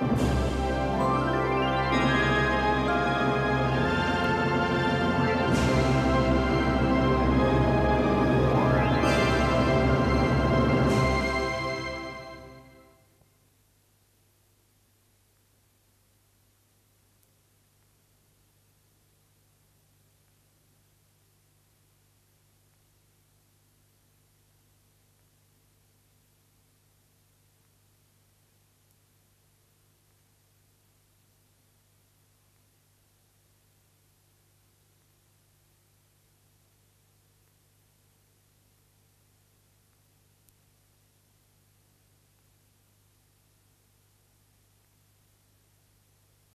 you